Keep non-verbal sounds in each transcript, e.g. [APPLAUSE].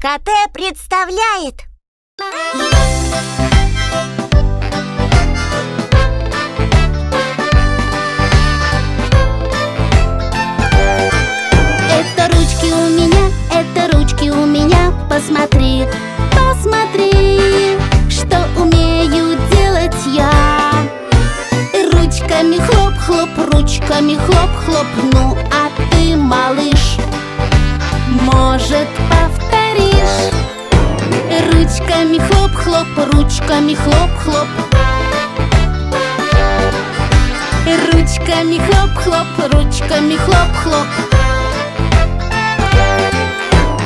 КТ представляет. Это ручки у меня, это ручки у меня. Посмотри, посмотри, что умею делать я. Ручками хлоп-хлоп, ручками хлоп-хлоп. Ну а ты, малыш, может повторишь? Ручками хлоп-хлоп, ручками хлоп-хлоп Ручками хлоп-хлоп, ручками хлоп-хлоп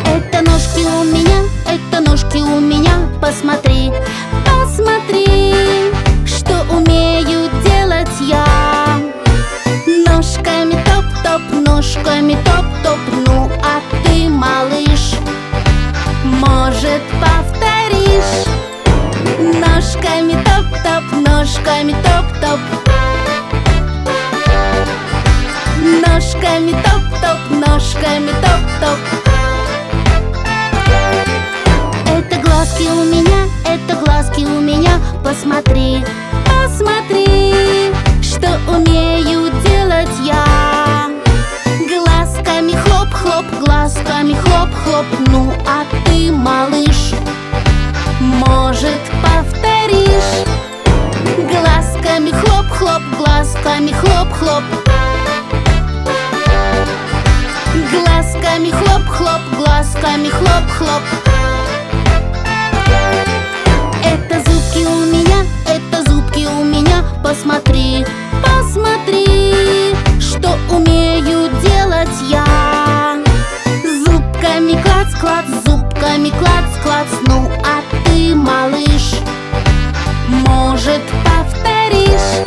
Это ножки у меня, это ножки у меня. Посмотри, посмотри, что умею делать я. Ножками топ-топ, ножками топ-топ Ну малыш, может повторишь? Ножками топ-топ, ножками топ-топ. Ножками топ-топ, ножками топ-топ. Это глазки у меня, это глазки у меня. Посмотри, посмотри, хлоп-хлоп Ну а ты, малыш, может повторишь? Глазками хлоп-хлоп, глазками хлоп-хлоп Глазками хлоп-хлоп, глазками хлоп-хлоп Это зубки у меня, это зубки у меня. Посмотри, посмотри, зубками клац-клац Ну а ты, малыш, может повторишь?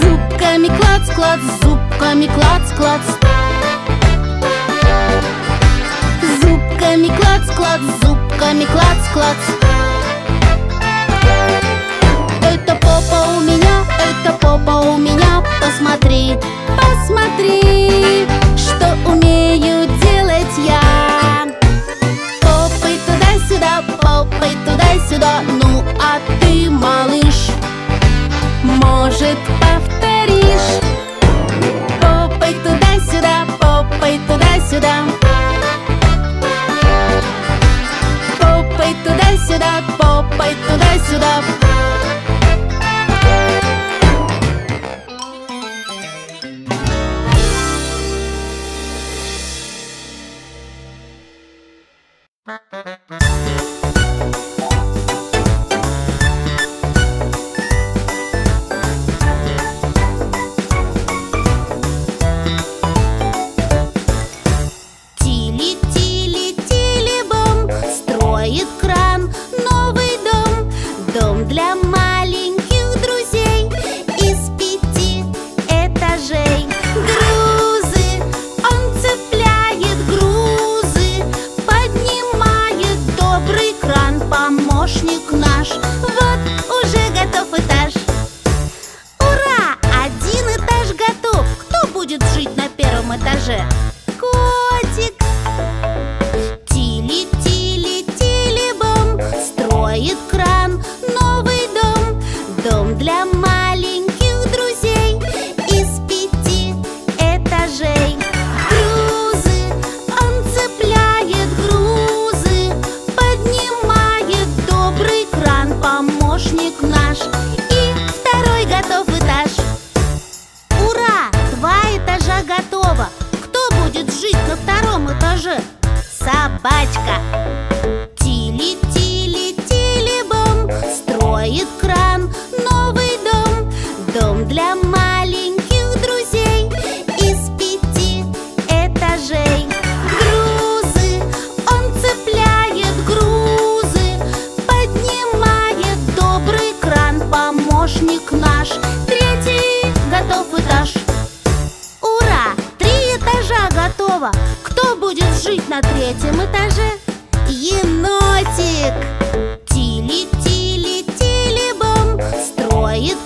Зубками клац-клац, зубками клац-клац Зубками клац-клац, зубками клац-клац Это попа у меня, это попа у меня. Посмотри, посмотри, что умею делать я попой туда-сюда Ну а ты, малыш, может повторишь Попой туда-сюда, попой туда-сюда Попой туда-сюда, попой туда-сюда этаже? Собачка! На третьем этаже? Енотик! Тили-тили-тили-бом Строит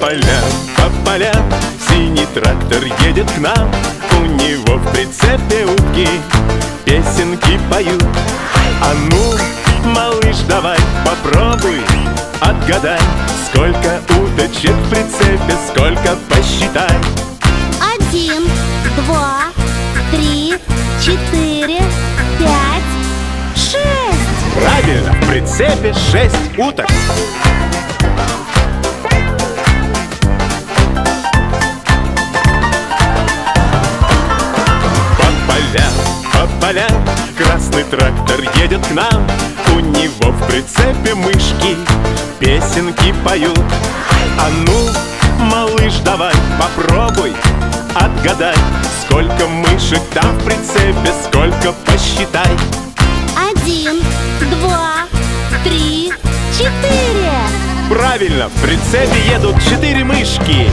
поля, по полям Синий трактор едет к нам У него в прицепе утки Песенки поют. А ну, малыш, давай попробуй Отгадай, сколько уточек в прицепе Сколько посчитай. Один, два, три, четыре, пять, шесть. Правильно, в прицепе шесть уток. трактор едет к нам. У него в прицепе мышки песенки поют. А ну, малыш, давай, попробуй отгадай Сколько мышек там в прицепе, сколько посчитай. Один, два, три, четыре. Правильно, в прицепе едут четыре мышки.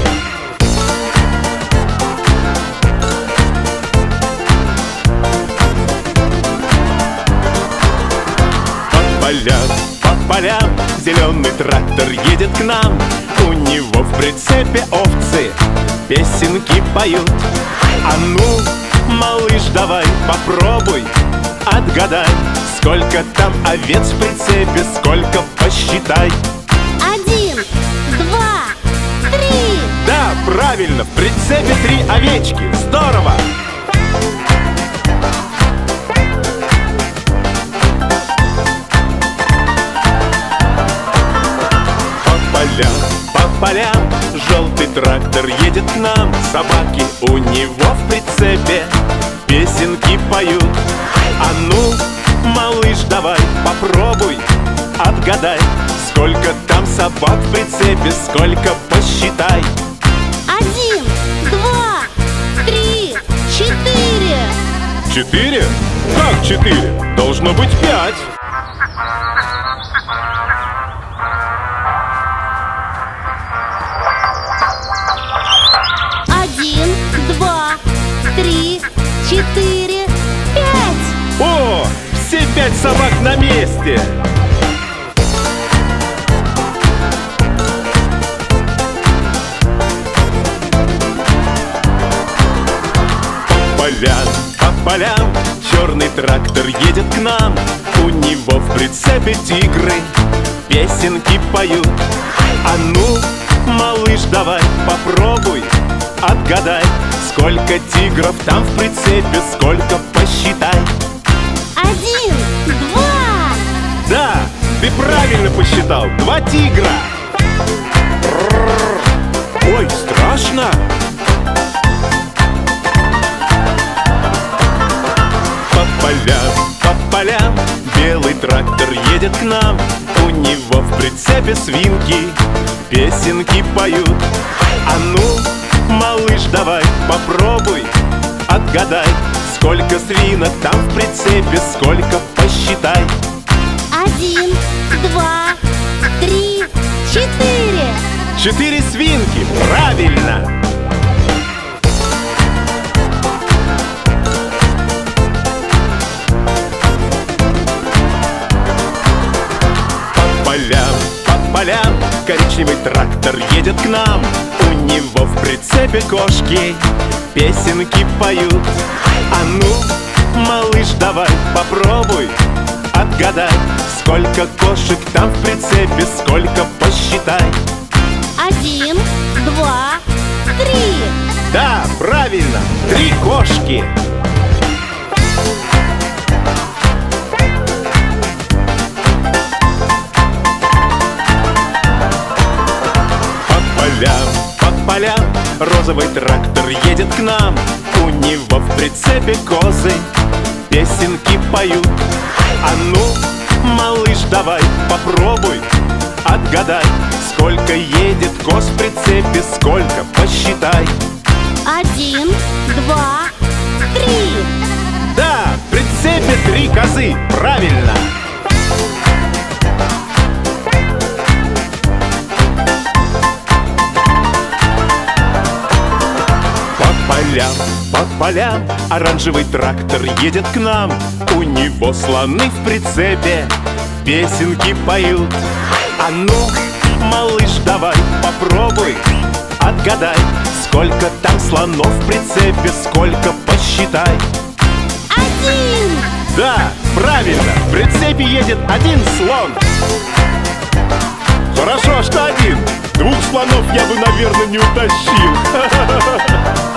Полям, по полям Зеленый трактор едет к нам. У него в прицепе овцы Песенки поют. А ну, малыш, давай попробуй Отгадай, сколько там овец в прицепе Сколько посчитай. Один, два, три. Да, правильно, в прицепе три овечки. Здорово! Полям. Желтый трактор едет к нам Собаки у него в прицепе. Песенки поют. А ну, малыш, давай попробуй Отгадай, сколько там собак в прицепе Сколько посчитай. Один, два, три, четыре. Четыре? Как четыре? Должно быть пять собак на месте. По полям, по полям Черный трактор едет к нам. У него в прицепе тигры Песенки поют. А ну, малыш, давай попробуй Отгадай, сколько тигров там в прицепе Сколько посчитай Один, два. Да, ты правильно посчитал. Два тигра. Ой, страшно. По полям, по полям Белый трактор едет к нам. У него в прицепе свинки Песенки поют. А ну, малыш, давай попробуй Отгадай, сколько свинок там в прицепе Сколько посчитай. Один, два, три, четыре. Четыре свинки, правильно! По полям, по полям Коричневый трактор едет к нам У него в прицепе кошки Песенки поют. А ну, малыш, давай попробуй Отгадай, сколько кошек там в прицепе Сколько посчитай. Один, два, три. Да, правильно, три кошки по полям Розовый трактор едет к нам У него в прицепе козы. Песенки поют. А ну, малыш, давай попробуй Отгадай, сколько едет коз в прицепе Сколько, посчитай. Один, два, три. Да, в прицепе три козы, правильно полям, по полям Оранжевый трактор едет к нам. У него слоны в прицепе Песенки поют. А ну, малыш, давай попробуй Отгадай, сколько там слонов в прицепе Сколько посчитай. Один! Да, правильно, в прицепе едет один слон. Хорошо, что один. Двух слонов я бы, наверное, не утащил [LAUGHS]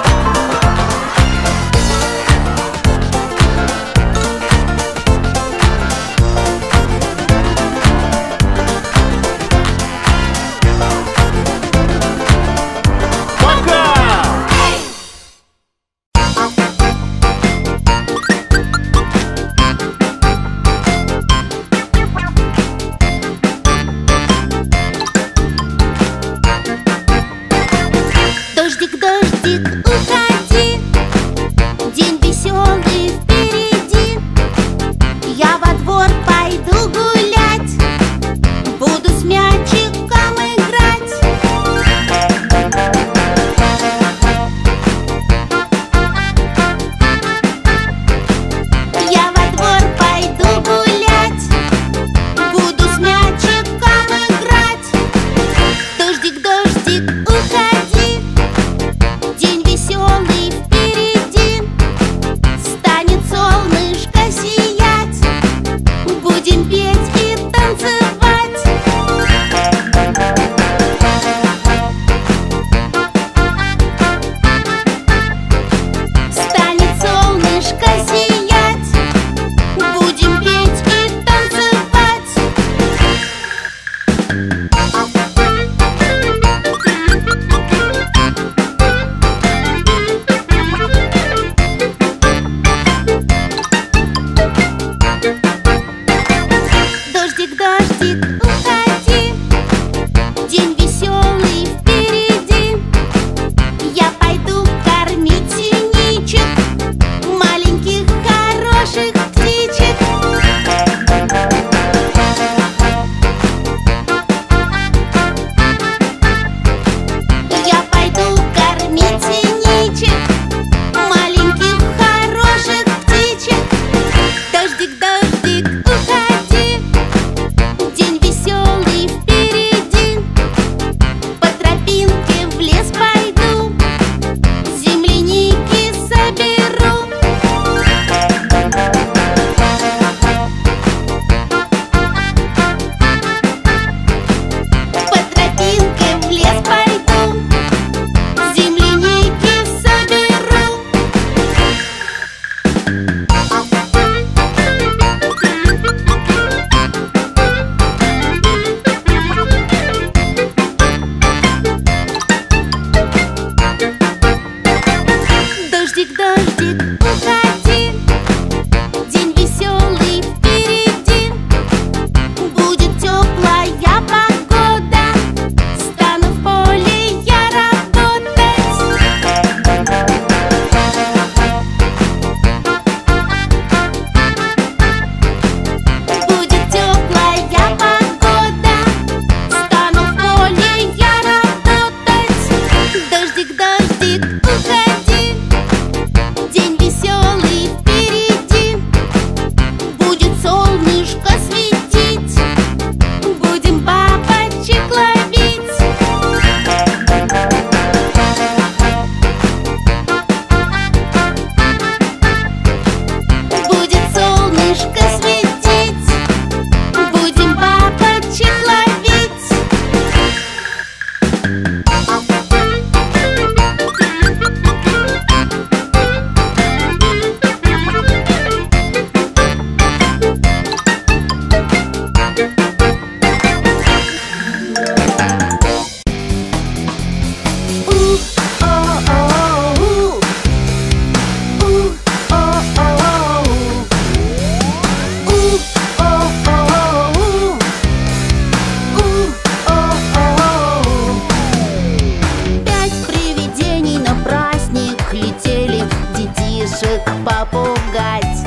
пугать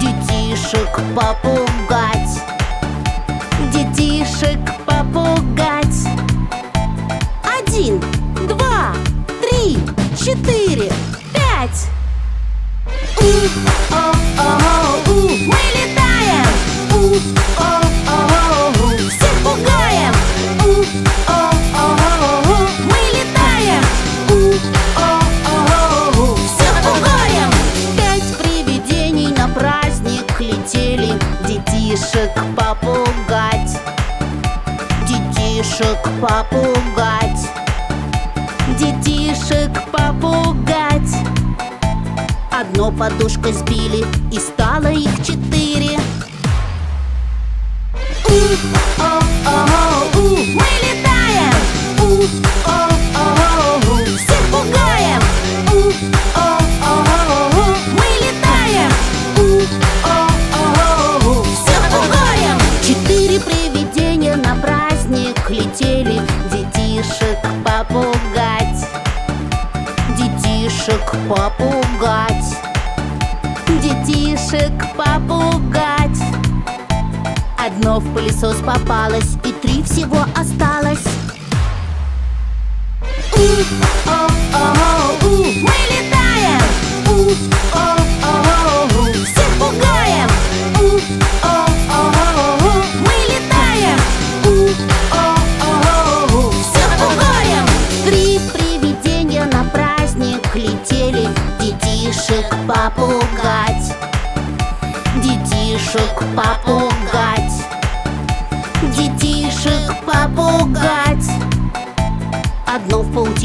детишек по Детишек попугать. Детишек попугать. Одно подушкой сбили и стало их четыре. У, о, о, у, мы летаем! У, попугать Детишек попугать Детишек попугать. Одно в пылесос попалось И три всего осталось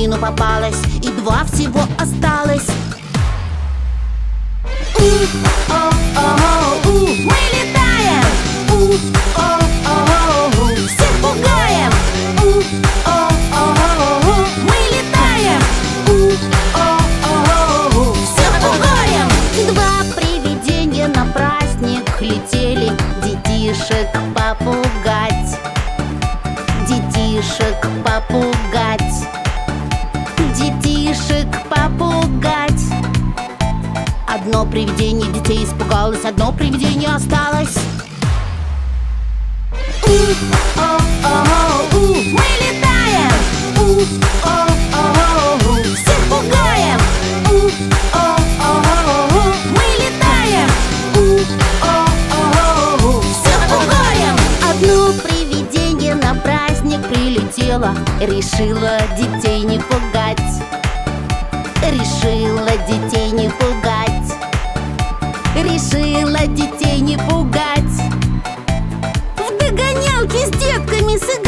Паутину попалось И два всего осталось детей испугалось Одно привидение осталось. Мы летаем! У, всех пугаем! Мы летаем! У, всех пугаем! Одно привидение на праздник прилетело Решила детей не пугать. Решила детей Решила детей не пугать. В догонялки с детками сыграть.